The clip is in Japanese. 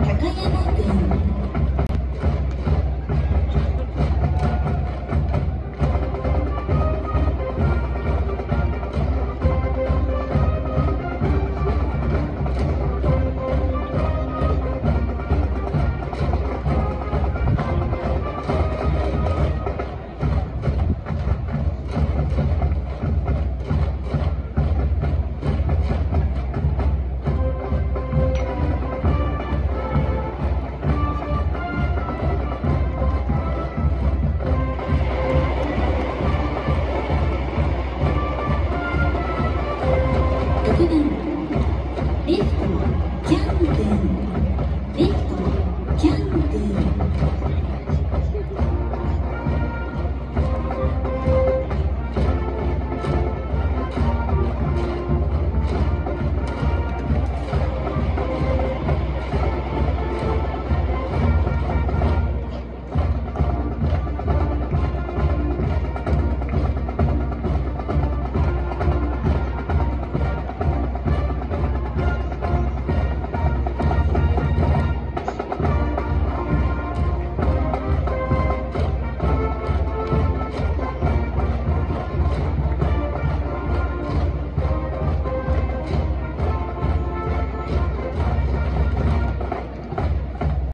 高山君6番リフトキャンデン